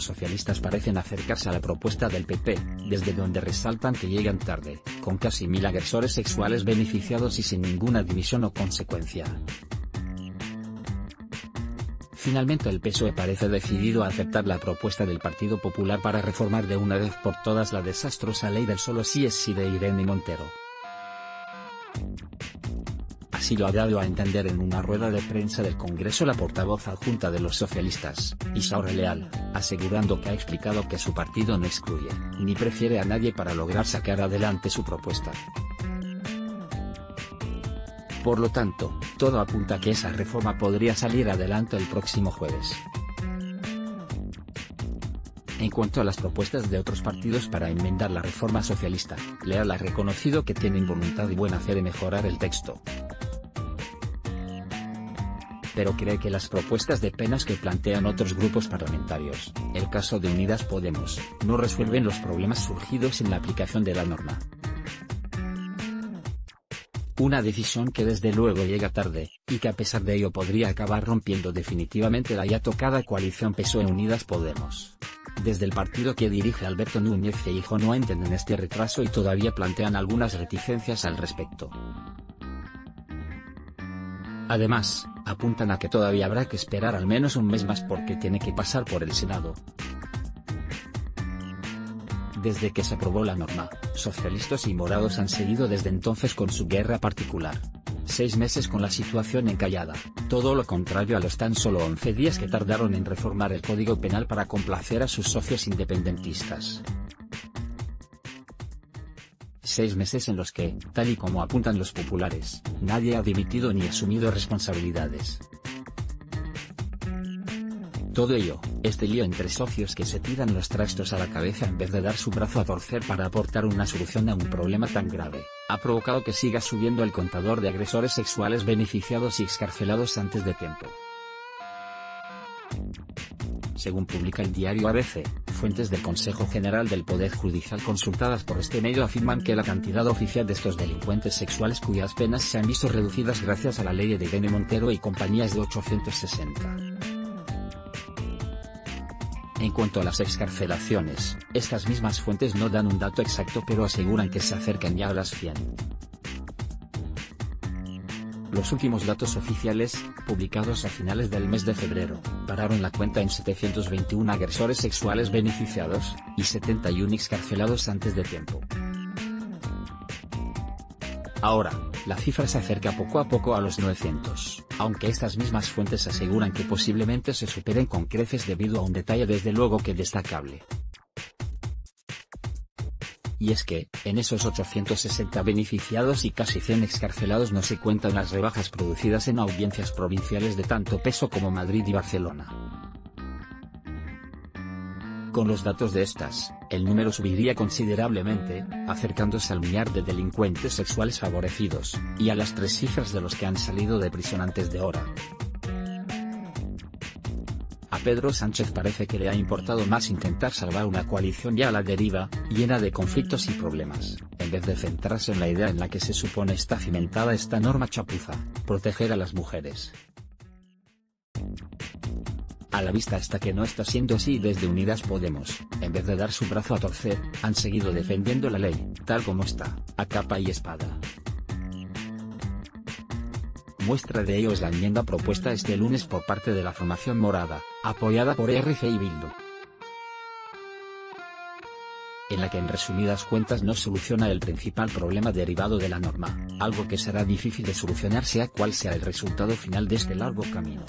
los socialistas parecen acercarse a la propuesta del PP, desde donde resaltan que llegan tarde, con casi mil agresores sexuales beneficiados y sin ninguna división o consecuencia. Finalmente el PSOE parece decidido a aceptar la propuesta del Partido Popular para reformar de una vez por todas la desastrosa ley del solo sí es sí de Irene Montero. Así lo ha dado a entender en una rueda de prensa del Congreso la portavoz adjunta de los socialistas, Isaura Leal, asegurando que ha explicado que su partido no excluye, ni prefiere a nadie para lograr sacar adelante su propuesta. Por lo tanto, todo apunta a que esa reforma podría salir adelante el próximo jueves. En cuanto a las propuestas de otros partidos para enmendar la reforma socialista, Leal ha reconocido que tienen voluntad y buena fe de mejorar el texto. Pero cree que las propuestas de penas que plantean otros grupos parlamentarios, el caso de Unidas Podemos, no resuelven los problemas surgidos en la aplicación de la norma. Una decisión que desde luego llega tarde, y que a pesar de ello podría acabar rompiendo definitivamente la ya tocada coalición PSOE Unidas Podemos. Desde el partido que dirige Alberto Núñez Feijóo no entienden este retraso y todavía plantean algunas reticencias al respecto. Además, apuntan a que todavía habrá que esperar al menos un mes más porque tiene que pasar por el Senado. Desde que se aprobó la norma, socialistas y morados han seguido desde entonces con su guerra particular. Seis meses con la situación encallada, todo lo contrario a los tan solo 11 días que tardaron en reformar el Código Penal para complacer a sus socios independentistas. Seis meses en los que, tal y como apuntan los populares, nadie ha dimitido ni asumido responsabilidades. Todo ello, este lío entre socios que se tiran los trastos a la cabeza en vez de dar su brazo a torcer para aportar una solución a un problema tan grave, ha provocado que siga subiendo el contador de agresores sexuales beneficiados y excarcelados antes de tiempo. Según publica el diario ABC, fuentes del Consejo General del Poder Judicial consultadas por este medio afirman que la cantidad oficial de estos delincuentes sexuales cuyas penas se han visto reducidas gracias a la ley de Irene Montero y compañía es de 860. En cuanto a las excarcelaciones, estas mismas fuentes no dan un dato exacto pero aseguran que se acercan ya a las 100. Los últimos datos oficiales, publicados a finales del mes de febrero, pararon la cuenta en 721 agresores sexuales beneficiados, y 71 excarcelados antes de tiempo. Ahora, la cifra se acerca poco a poco a los 900, aunque estas mismas fuentes aseguran que posiblemente se superen con creces debido a un detalle desde luego que destacable. Y es que, en esos 860 beneficiados y casi 100 excarcelados no se cuentan las rebajas producidas en audiencias provinciales de tanto peso como Madrid y Barcelona. Con los datos de estas, el número subiría considerablemente, acercándose al millar de delincuentes sexuales favorecidos, y a las tres cifras de los que han salido de prisión antes de hora. Pedro Sánchez parece que le ha importado más intentar salvar una coalición ya a la deriva, llena de conflictos y problemas, en vez de centrarse en la idea en la que se supone está cimentada esta norma chapuza, proteger a las mujeres. A la vista está que no está siendo así desde Unidas Podemos, en vez de dar su brazo a torcer, han seguido defendiendo la ley, tal como está, a capa y espada. Muestra de ello es la enmienda propuesta este lunes por parte de la formación morada, apoyada por RC y Bildu. En la que en resumidas cuentas no soluciona el principal problema derivado de la norma, algo que será difícil de solucionar sea cual sea el resultado final de este largo camino.